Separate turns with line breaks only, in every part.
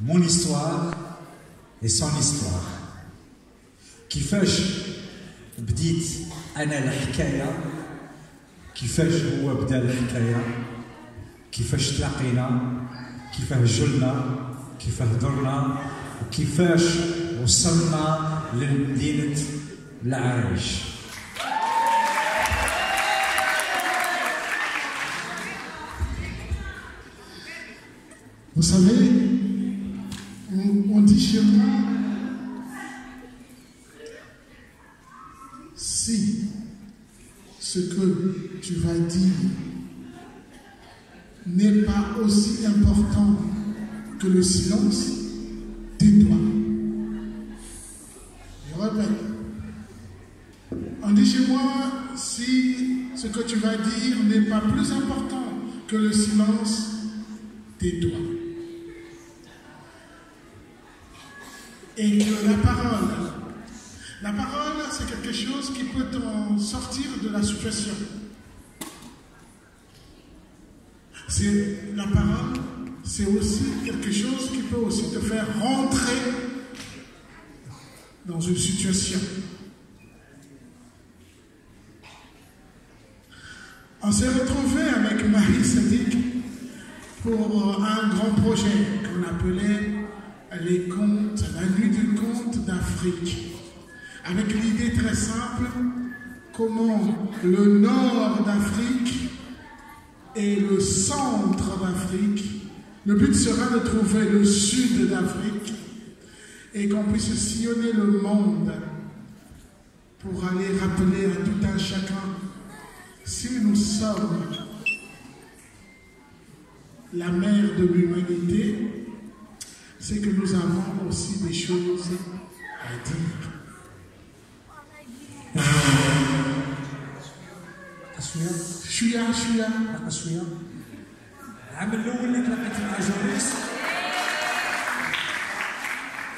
mon histoire et son histoire. كيفاش بديت أنا الحكاية كيفاش هو بدا الحكاية كيفاش تلاقينا كيفاش جلنا كيفاش هضرنا وكيفاش وصلنا لمدينه العرايش
Vous savez, moi, si ce que tu vas dire n'est pas aussi important que le silence, tais-toi. Je répète. On dit chez moi, si ce que tu vas dire n'est pas plus important que le silence, tais-toi. Et la parole, la parole, c'est quelque chose qui peut t'en sortir de la situation. C'est la parole, c'est aussi quelque chose qui peut aussi te faire rentrer dans une situation. On s'est retrouvé avec Marie Sadiq pour un grand projet qu'on appelait les conte d'Afrique. Avec l'idée très simple, comment le nord d'Afrique et le centre d'Afrique, le but sera de trouver le sud d'Afrique et qu'on puisse sillonner le monde pour aller rappeler à tout un chacun si nous sommes la mère de l'humanité, c'est que nous avons aussi des choses شوية
لا شوية العام الأول اللي تلاقيت مع جوريس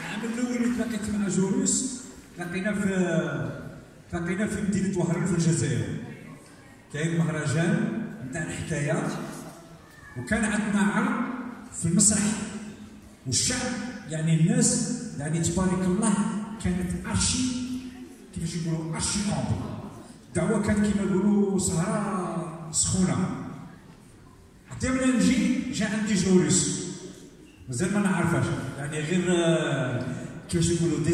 العام الأول اللي تلاقيت مع جوريس تلاقينا في تلاقينا في مدينه وهران في الجزائر كاين مهرجان نتاع الحكايات وكان عندنا عرض في المسرح والشعب يعني الناس يعني تبارك الله كانت ارشي كيفاش يقولوا ارشي كومبل الدعوه كانت كيما يقولوا سهره سخونه حتى ملي نجي جا عندي جوريس مازال ما نعرفهاش يعني غير آه، كيفاش يقولوا دي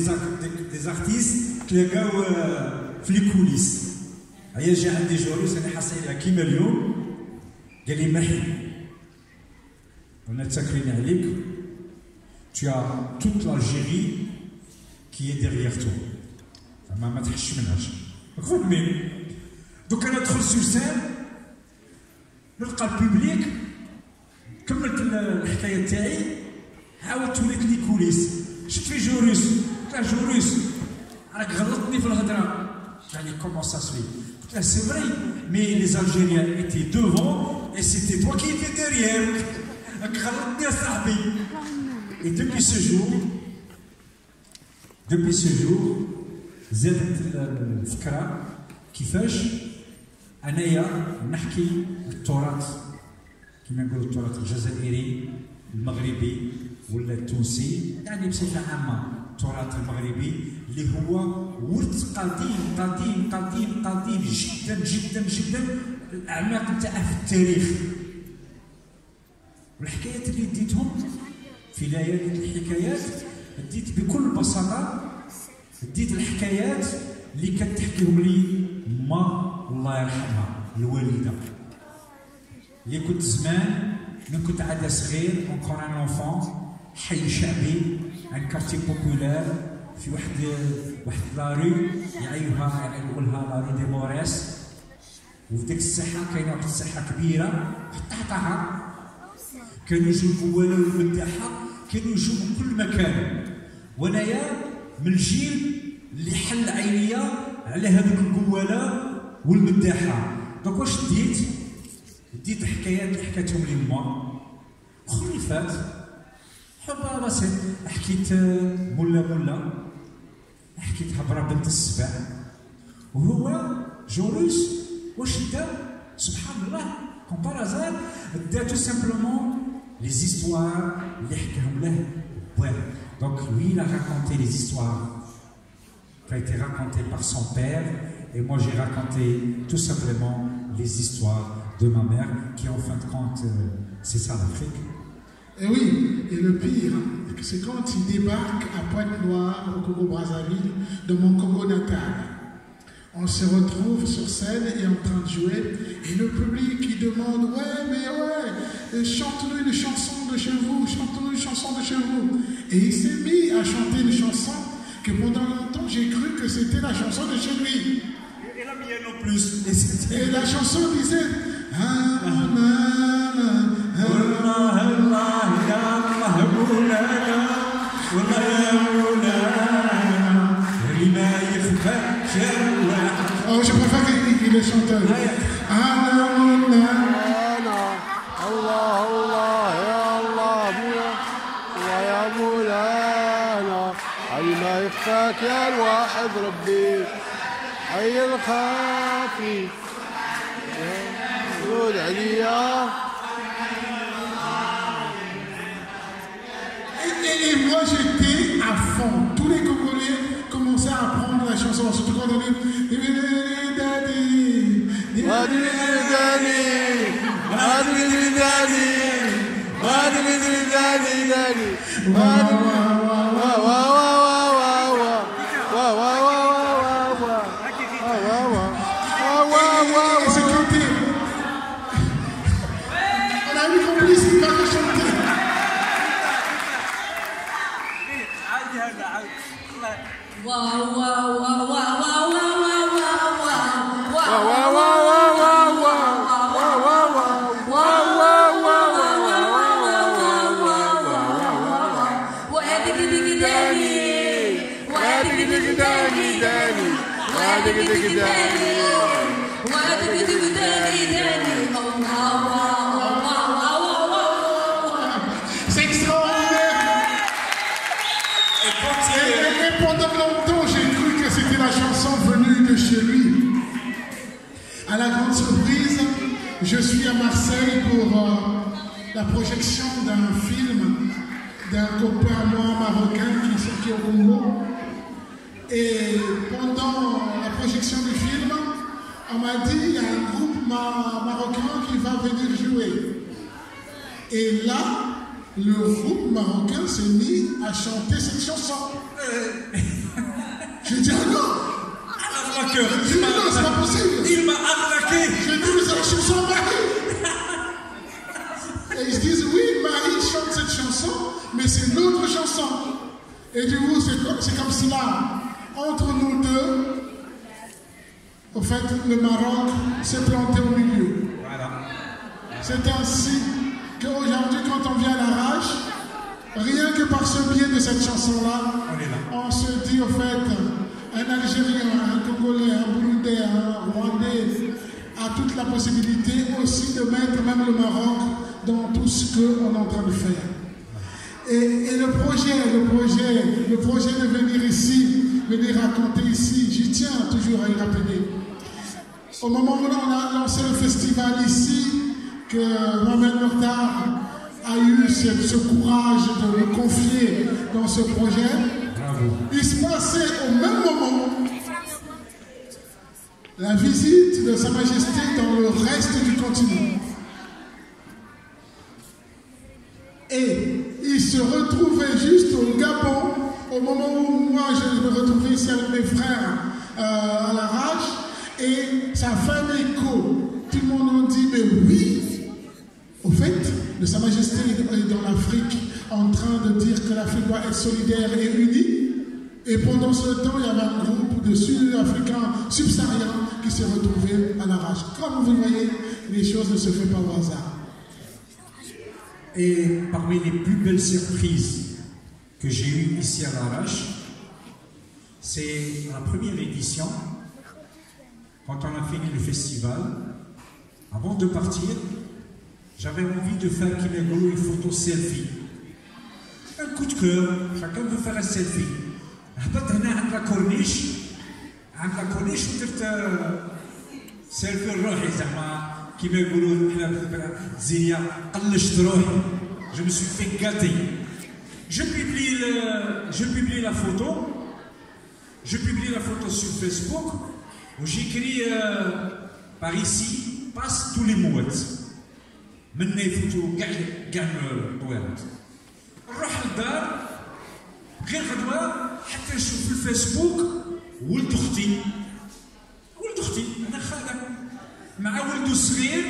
دي زارتيست تلاقاو آه، في لي كوليس هيا جا عندي جوريس انا حاسينها كيما اليوم قال لي محي انا تاكلين عليك tu as toute l'Algérie qui est derrière toi فما ما تحش منهاش راك فاهمين دوك انا ندخل سور سان نلقى البوبليك كملت ال- الحكايه تاعي عاودت وليت لي كوليس شفت في جوريس قلت له جوريس راك غلطني في الهضره يعني كومون سا سوي قلت له سي فري مي لي الجيريان ايتي دوفون اي سيتي توا كي ايتي ديريير راك غلطني يا صاحبي Et depuis ce jour, depuis ce jour, زادت الفكرة كيفاش أنايا نحكي التراث كما نقولوا التراث الجزائري المغربي ولا التونسي يعني بصفة عامة التراث المغربي اللي هو ورث قديم قديم قديم قديم جدا جدا جدا الأعماق نتاعه في التاريخ والحكايات اللي ديتهم في ليالي الحكايات ديت بكل بساطة ديت الحكايات اللي كانت تحكيهم لي ما الله يرحمها الوالدة. اللي كنت زمان من كنت عاد صغير اونكور ان اونفون حي شعبي ان كارتي بوبولار في واحد واحد لارو يعيوها يقولها لارو دي موريس وفي ديك الساحه كاينة واحد الساحه كبيرة قطعتها كانوا يجوا القواله والمداحه كانوا من كل مكان. وانايا من الجيل اللي حل عينيا على هذوك القوالة والمداحة. دونك واش ديت؟ ديت حكايات اللي حكاتهم لي ما خلفات حب بسيط حكيت ملا ملا حكيت هبره بنت السبع. وهو جوريس واش دا؟ سبحان الله كوم بارازار دا تو سامبلومون les histoires donc lui il a raconté les histoires qui ont été racontées par son père et moi j'ai raconté tout simplement les histoires de ma mère qui en fin de compte euh, c'est ça l'Afrique
et oui, et le pire, c'est quand il débarque à Pointe-Noire, au Congo-Brazzaville, dans mon Congo natal. On se retrouve sur scène et en train de jouer, et le public qui demande ouais, chante-nous une chanson de chez vous, chante-nous une chanson de chez vous. Et il s'est mis à chanter une chanson que pendant longtemps j'ai cru que c'était la chanson de chez lui.
Et la mienne non plus.
Et, la chanson disait Oh, je préfère qu'il est chanteur.
Ah, يخفاك يا الواحد ربي حي الخافي يقول عليا
Et moi j'étais à fond. Tous les Congolais commençaient à apprendre la chanson. Surtout quand on dit Daddy, C'est
Il-
et- et pendant longtemps, j'ai cru que c'était la chanson venue de chez lui. À la grande surprise, je suis à Marseille pour euh, la projection d'un film d'un copain à moi marocain qui est sorti au Congo. Et pendant la projection du film, on m'a dit il y a un groupe ma- marocain qui va venir jouer. Et là, le groupe marocain s'est mis à chanter cette chanson. J'ai dit, ah non,
arnaqueur,
j'ai dit, non, c'est pas possible.
il m'a arnaqué
J'ai dit, mais c'est la chanson Marie. Et ils se disent, oui, Marie chante cette chanson, mais c'est notre chanson. Et du coup, c'est comme, comme là, entre nous deux, au fait, le Maroc s'est planté au milieu.
voilà
C'est ainsi qu'aujourd'hui, quand on vient à l'arrache, rien que par ce biais de cette chanson-là,
on
se dit au fait, un Algérien, un Congolais, un Burundais, un Rwandais a toute la possibilité aussi de mettre même le Maroc dans tout ce qu'on est en train de faire. Et, et le projet, le projet, le projet de venir ici, venir raconter ici, j'y tiens toujours à y rappeler. Au moment où on a lancé le festival ici, que Mohamed Mortar a eu ce, ce courage de me confier dans ce projet,
bravo
il se passait au même moment la visite de Sa Majesté dans le reste du continent. Et il se retrouvait juste au Gabon, au moment où moi je me retrouvais ici avec mes frères euh, à l'arrache, et ça fait un écho. Tout le monde nous dit, mais oui, au fait, de Sa Majesté est dans l'Afrique en train de dire que l'Afrique doit être solidaire et unie. Et pendant ce temps, il y avait un groupe de Sud-Africains subsahariens qui s'est retrouvé à l'arrache. Comme vous voyez, les choses ne se font pas au hasard.
Et parmi les plus belles surprises que j'ai eues ici à l'Arrache, c'est la première édition, quand on a fini le festival. Avant de partir, j'avais envie de faire Kimegolo une photo selfie. Un coup de cœur, chacun veut faire un selfie. هبط هنا عند لا كورنيش عند لا كورنيش ودرت سيلفي روحي زعما كيما يقولوا حنا في زينيا قلشت روحي je me suis fait gâter. Je publie, le- je publie la photo, je publie la photo sur Facebook, où j'écris euh, par ici, passe tous les mouettes. منا يفوتوا كاع كاع البويرات نروح للدار غير غدوه حتى نشوف في الفيسبوك ولد اختي ولد اختي انا خالد مع ولده الصغير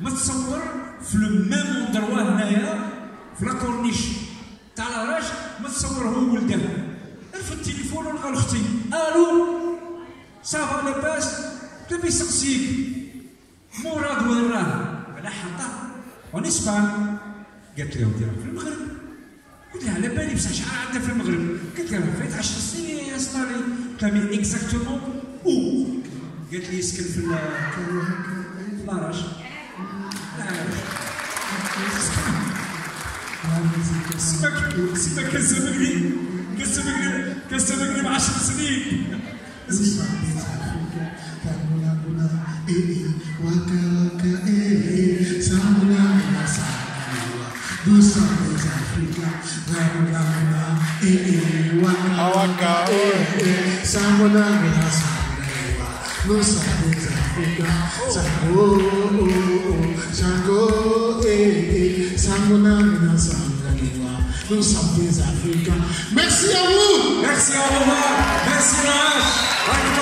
متصور في الميم اندروا هنايا في لاكورنيش تاع لاراج متصور هو ولده في التليفون ولقى أختي ألو صافا لاباس تبي يسقسيك مراد وين راه أنا حاطه اون اسبان قالت لي ودي في المغرب قلت لها على بالي بصح شحال عندنا في المغرب قالت لي فايت 10 سنين يا صناري قلت لها اكزاكتومون أو قالت لي يسكن في في لاراج سمك سمك كسبني كسبني كسبني ب 10 سنين
Awaka,
Nous sommes des Africains, Sango, oh, oh, Sango, eh, Angola and also Angola. Those are things Africa. Merci à vous!
Merci à vous! Merci Nash!